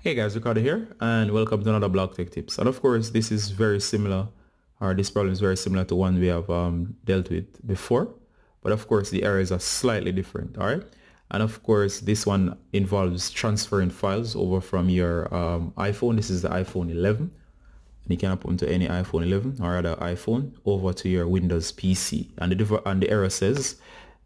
Hey guys, Ricardo here and welcome to another Blog Tech Tips. And of course, this is very similar or this problem is very similar to one we have um, dealt with before. But of course, the errors are slightly different, all right? And of course, this one involves transferring files over from your um, iPhone. This is the iPhone 11. And you can put them to any iPhone 11 or other iPhone over to your Windows PC. And the, and the error says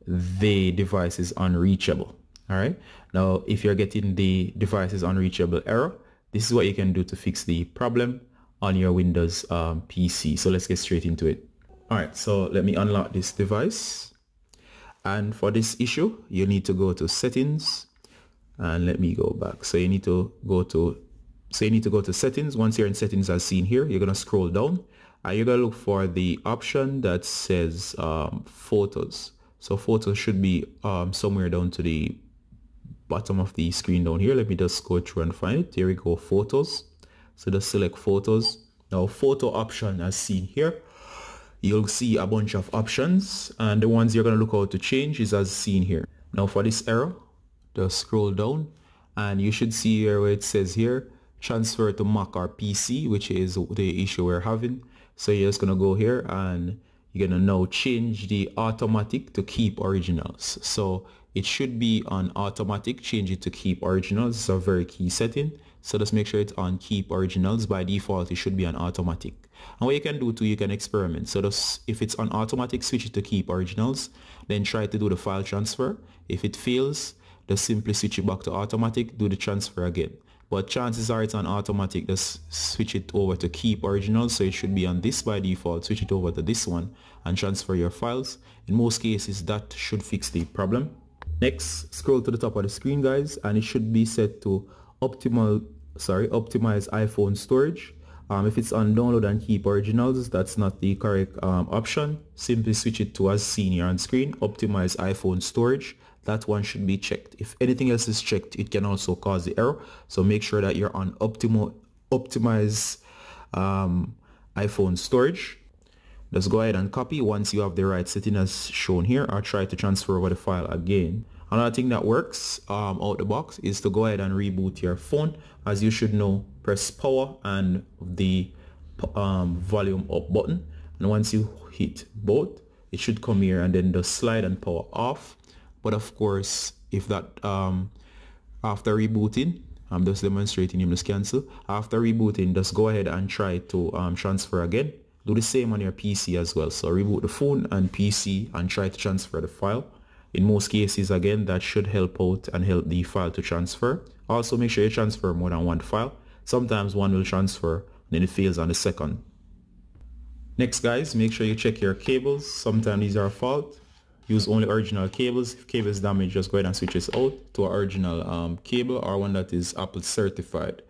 the device is unreachable all right? Now if you're getting the device is unreachable error this is what you can do to fix the problem on your windows um, pc so let's get straight into it. All right so let me unlock this device. And for this issue you need to go to settings. And let me go back. So you need to go to so you need to go to settings. Once you're in settings as seen here you're going to scroll down and you're going to look for the option that says um, photos. So photos should be um, somewhere down to the bottom of the screen down here. Let me just go through and find it. Here we go photos. So just select photos. Now photo option as seen here you'll see a bunch of options and the ones you're going to look out to change is as seen here. Now for this error just scroll down and you should see here where it says here transfer to Mac or PC which is the issue we're having. So you're just going to go here and you're going to now change the automatic to keep originals. So it should be on automatic change it to keep originals. It's a very key setting. So just make sure it's on keep originals. By default it should be on automatic. And what you can do too you can experiment. So just if it's on automatic switch it to keep originals. Then try to do the file transfer. If it fails just simply switch it back to automatic do the transfer again. But chances are it's on automatic. Just switch it over to keep originals. So it should be on this by default. Switch it over to this one and transfer your files. In most cases that should fix the problem Next, scroll to the top of the screen, guys, and it should be set to optimal, sorry, optimize iPhone storage. Um, if it's on download and keep originals, that's not the correct um, option. Simply switch it to as seen here on screen, optimize iPhone storage. That one should be checked. If anything else is checked, it can also cause the error. So make sure that you're on optimal, optimize um, iPhone storage just go ahead and copy once you have the right setting as shown here or try to transfer over the file again. Another thing that works um, out the box is to go ahead and reboot your phone. As you should know, press power and the um, volume up button. And once you hit both, it should come here and then just slide and power off. But of course, if that um, after rebooting, I'm just demonstrating you just cancel. After rebooting, just go ahead and try to um, transfer again do the same on your PC as well. So reboot the phone and PC and try to transfer the file. In most cases, again, that should help out and help the file to transfer. Also, make sure you transfer more than one file. Sometimes one will transfer and then it fails on the second. Next, guys, make sure you check your cables. Sometimes these are fault. Use only original cables. If cable is damaged, just go ahead and switch this out to an original um, cable or one that is Apple certified.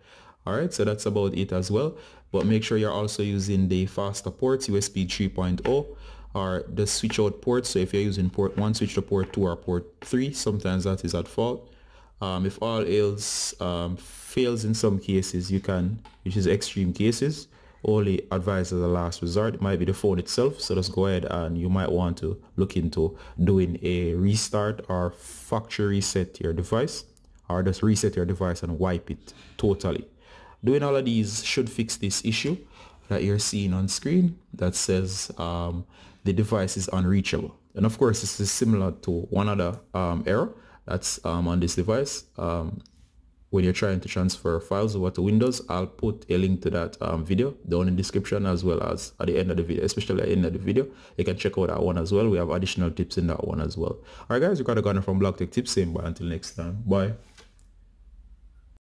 Alright, so that's about it as well. But make sure you're also using the faster ports USB 3.0 or the switch out ports so if you're using port 1 switch to port 2 or port 3 sometimes that is at fault. Um, if all else um, fails in some cases you can which is extreme cases only advise as a last resort. It might be the phone itself so just go ahead and you might want to look into doing a restart or factory reset your device or just reset your device and wipe it totally Doing all of these should fix this issue that you're seeing on screen that says um, the device is unreachable. And of course, this is similar to one other um, error that's um, on this device. Um, when you're trying to transfer files over to Windows, I'll put a link to that um, video down in the description as well as at the end of the video, especially at the end of the video. You can check out that one as well. We have additional tips in that one as well. All right, guys, we got a gunner from Blog Tech Tips saying bye until next time. Bye.